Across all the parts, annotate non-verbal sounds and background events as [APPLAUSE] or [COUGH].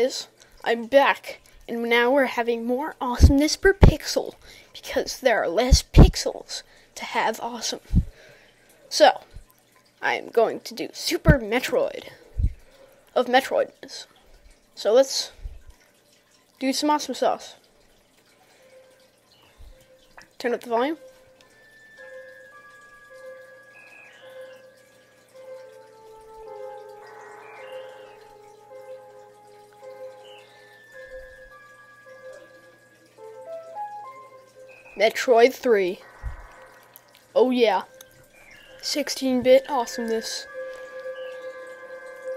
guys? I'm back, and now we're having more awesomeness per pixel because there are less pixels to have awesome. So, I'm going to do Super Metroid of Metroidness. So let's do some awesome sauce. Turn up the volume. Metroid 3. Oh yeah. 16 bit awesomeness.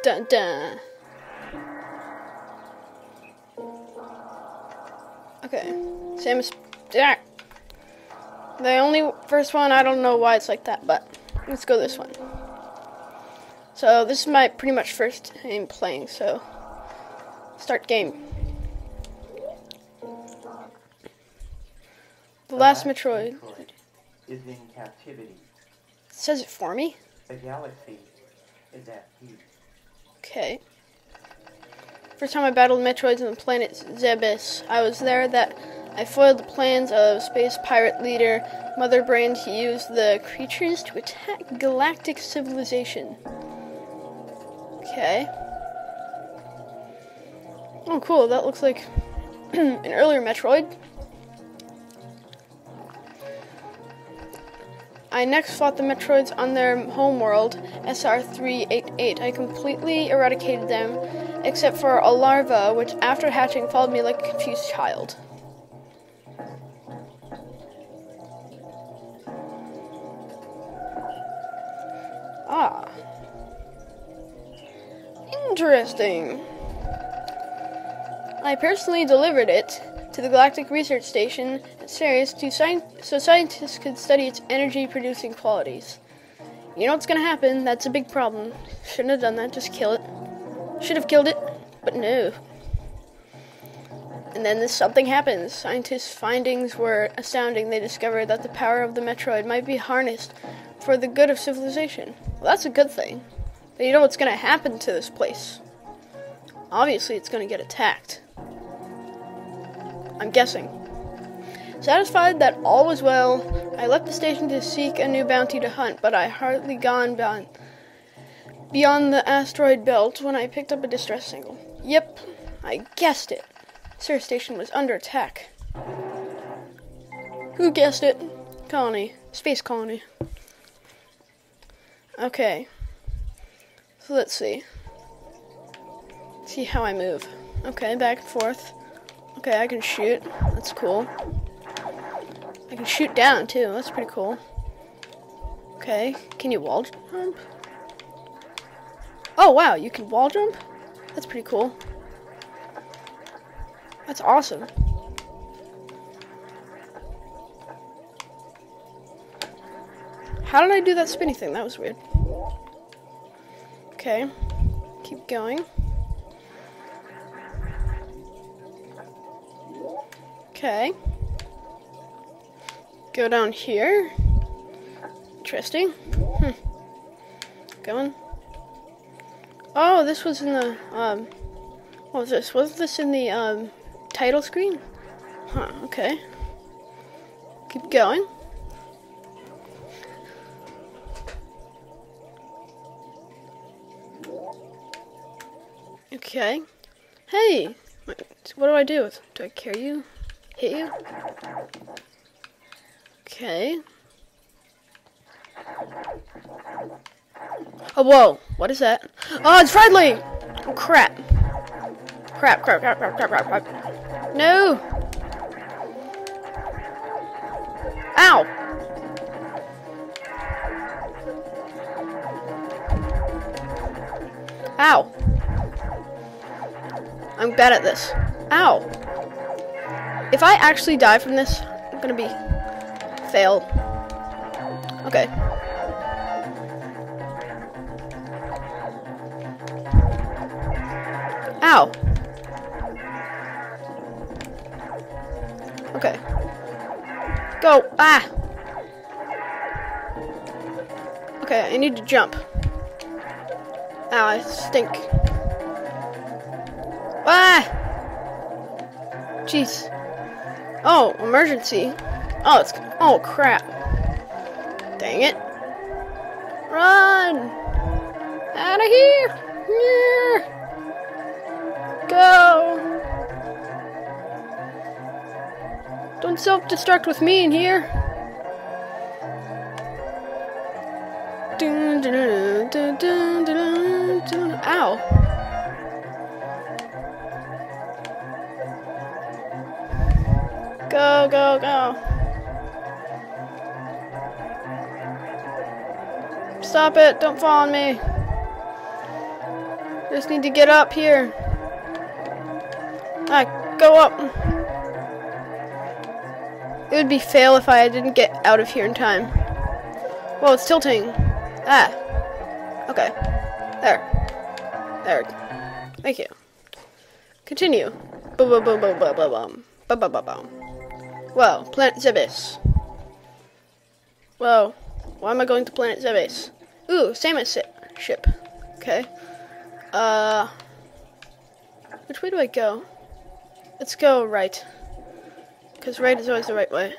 Dun dun. Okay. Samus. Yeah. The only first one, I don't know why it's like that, but let's go this one. So, this is my pretty much first time playing, so. Start game. The last Metroid. is in captivity. Says it for me. The galaxy is at peace. Okay. First time I battled Metroids on the planet Zebes, I was there that I foiled the plans of space pirate leader Mother Brain to use the creatures to attack galactic civilization. Okay. Oh, cool. That looks like [CLEARS THROAT] an earlier Metroid. I next fought the Metroids on their homeworld, SR388. I completely eradicated them, except for a larva, which after hatching followed me like a confused child. Ah. Interesting. I personally delivered it to the Galactic Research Station at Ceres to sci- so scientists could study its energy producing qualities. You know what's gonna happen? That's a big problem. Shouldn't have done that, just kill it. Should have killed it, but no. And then this something happens. Scientists' findings were astounding. They discovered that the power of the Metroid might be harnessed for the good of civilization. Well, that's a good thing. But you know what's gonna happen to this place? Obviously, it's gonna get attacked. I'm guessing. Satisfied that all was well, I left the station to seek a new bounty to hunt, but I hardly gone beyond, beyond the asteroid belt when I picked up a distress signal. Yep, I guessed it. Ceres Station was under attack. Who guessed it? Colony. Space colony. Okay. So let's see. See how I move. Okay, back and forth. Okay, I can shoot. That's cool. I can shoot down too. That's pretty cool. Okay, can you wall jump? Oh wow, you can wall jump? That's pretty cool. That's awesome. How did I do that spinny thing? That was weird. Okay, keep going. Okay. Go down here. Interesting. Hmm. Going. Oh, this was in the, um, what was this? Was this in the, um, title screen? Huh, okay. Keep going. Okay. Hey! What do I do? Do I carry you? Hit you? Okay. Oh, whoa. What is that? Oh, it's friendly! Oh, crap. Crap, crap, crap, crap, crap, crap, crap. No! Ow! Ow! I'm bad at this. Ow! If I actually die from this, I'm gonna be fail. Okay. Ow. Okay. Go. Ah. Okay, I need to jump. Ow, I stink. Ah! Jeez. Oh, emergency. Oh, it's. Oh, crap. Dang it. Run! Out of here! Yeah. Go! Don't self destruct with me in here. Ow. Go, go. Stop it. Don't fall on me. Just need to get up here. Ah, go up. It would be fail if I didn't get out of here in time. Well, it's tilting. Ah. Okay. There. There. Thank you. Continue. Boom, boom, boom, boom, boom. Boom, boom, boom, Whoa, Planet Zebes. Well, why am I going to Planet Zebes? Ooh, Samus ship. Okay. Uh, which way do I go? Let's go right. Because right is always the right way.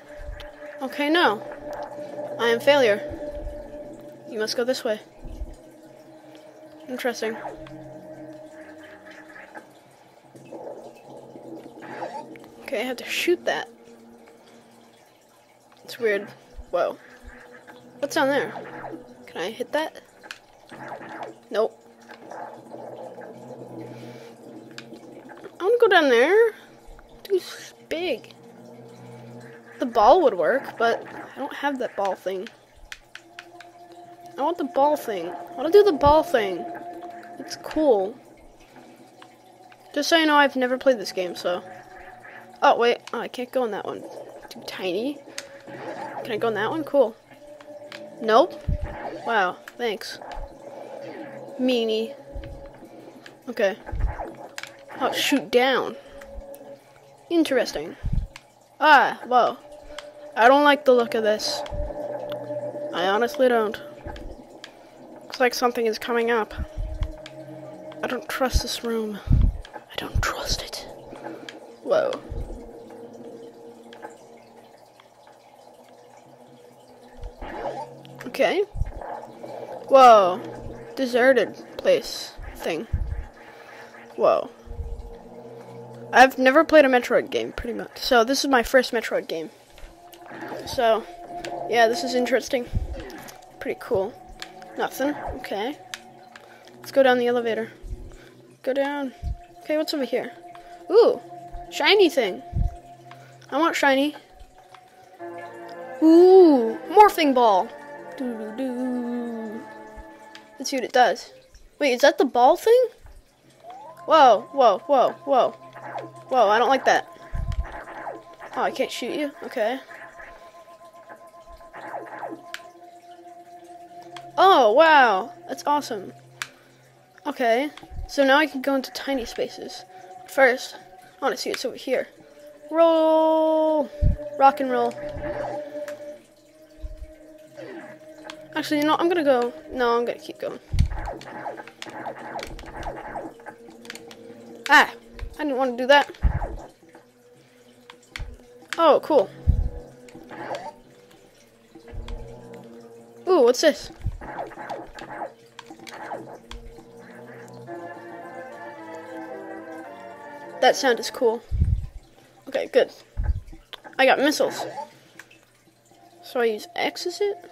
Okay, no. I am failure. You must go this way. Interesting. Okay, I have to shoot that. It's weird. Whoa. What's down there? Can I hit that? Nope. I want to go down there. Too big. The ball would work, but I don't have that ball thing. I want the ball thing. I want to do the ball thing. It's cool. Just so you know, I've never played this game, so. Oh, wait. Oh, I can't go in that one. Too tiny. Can I go in that one? Cool. Nope. Wow, thanks. Meanie. Okay. Oh, shoot down. Interesting. Ah, whoa. I don't like the look of this. I honestly don't. Looks like something is coming up. I don't trust this room. I don't trust it. Whoa. Okay. Whoa. Deserted place thing. Whoa. I've never played a Metroid game, pretty much. So this is my first Metroid game. So, yeah, this is interesting. Pretty cool. Nothing. Okay. Let's go down the elevator. Go down. Okay, what's over here? Ooh, shiny thing. I want shiny. Ooh, morphing ball. Let's see what it does. Wait, is that the ball thing? Whoa, whoa, whoa, whoa. Whoa, I don't like that. Oh, I can't shoot you? Okay. Oh, wow. That's awesome. Okay. So now I can go into tiny spaces. First, I want to see what's over here. Roll! Rock and roll. Actually, you know, I'm gonna go. No, I'm gonna keep going. Ah! I didn't want to do that. Oh, cool. Ooh, what's this? That sound is cool. Okay, good. I got missiles. So I use X, is it?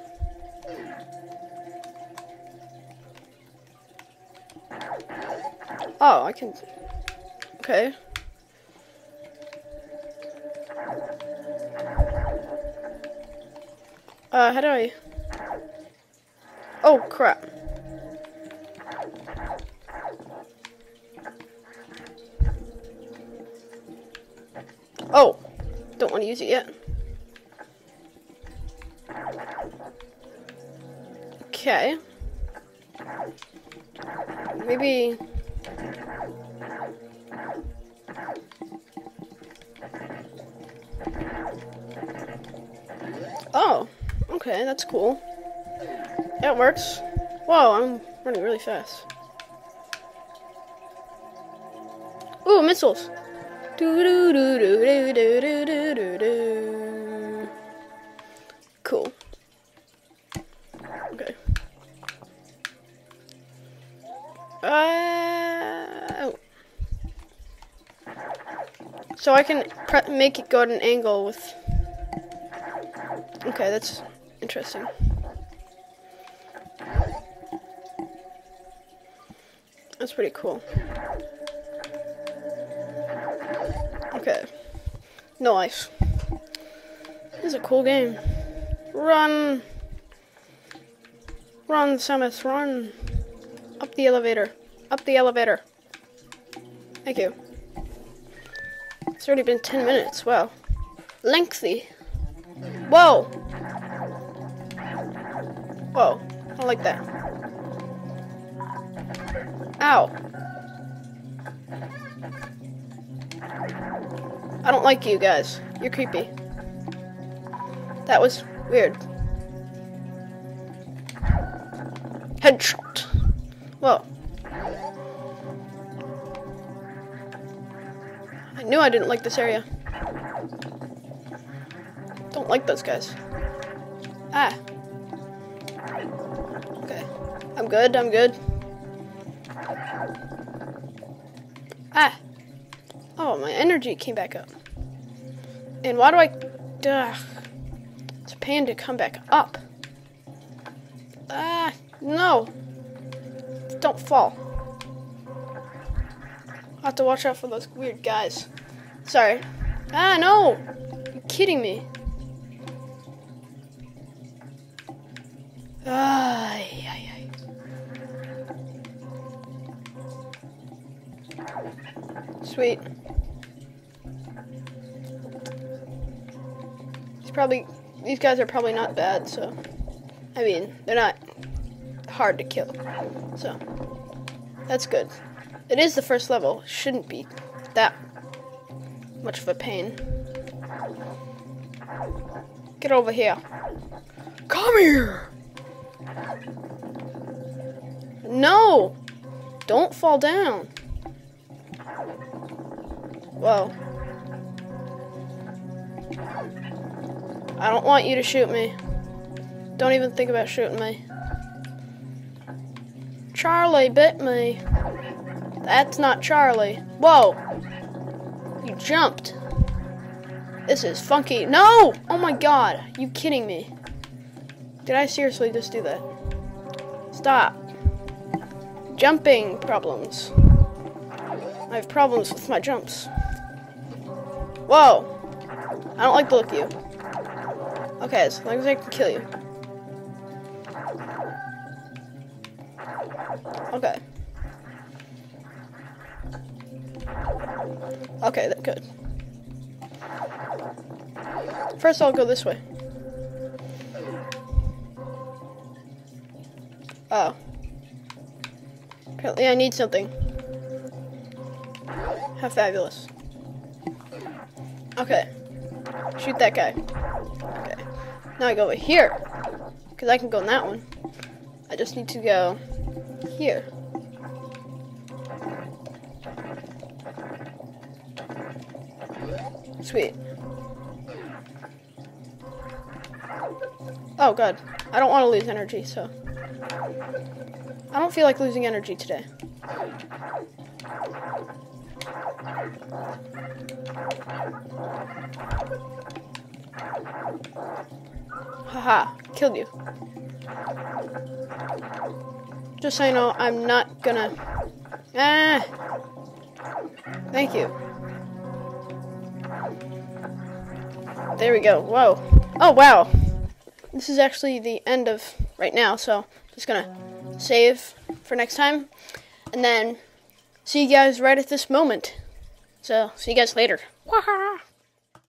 Oh, I can. Okay. Uh, how do I? Oh, crap. Oh, don't want to use it yet. Okay. Maybe... Okay, that's cool. That works. Whoa, I'm running really fast. Ooh, missiles. Cool. Okay. Uh, oh. So I can make it go at an angle with... Okay, that's interesting. That's pretty cool. Okay. Nice. This is a cool game. Run! Run, Samus, run! Up the elevator. Up the elevator. Thank you. It's already been 10 minutes. Wow. Lengthy. Whoa! Whoa. I like that. Ow. I don't like you guys. You're creepy. That was weird. Headshot. Whoa. I knew I didn't like this area. Don't like those guys. Ah. Good, I'm good. Ah. Oh, my energy came back up. And why do I... Ugh. It's a pain to come back up. Ah, no. Don't fall. i have to watch out for those weird guys. Sorry. Ah, no! You're kidding me. Ay, ay, ay. Sweet. He's probably these guys are probably not bad, so I mean they're not hard to kill. So that's good. It is the first level. Shouldn't be that much of a pain. Get over here. Come here. No! Don't fall down. Whoa. I don't want you to shoot me. Don't even think about shooting me. Charlie bit me. That's not Charlie. Whoa! You jumped. This is funky. No! Oh my god. You kidding me? Did I seriously just do that? Stop. Jumping problems. I have problems with my jumps. Whoa! I don't like the look of you. Okay, as long as I can kill you. Okay. Okay, that good. First, I'll go this way. Oh. Apparently, I need something. How fabulous. Okay. Shoot that guy. Okay. Now I go over here. Because I can go in that one. I just need to go here. Sweet. Oh, god. I don't want to lose energy, so. I don't feel like losing energy today. Haha, killed you. Just so you know, I'm not gonna. Ah! Thank you. There we go. Whoa. Oh, wow. This is actually the end of right now, so just gonna save for next time. And then see you guys right at this moment. So, see you guys later. 哈哈。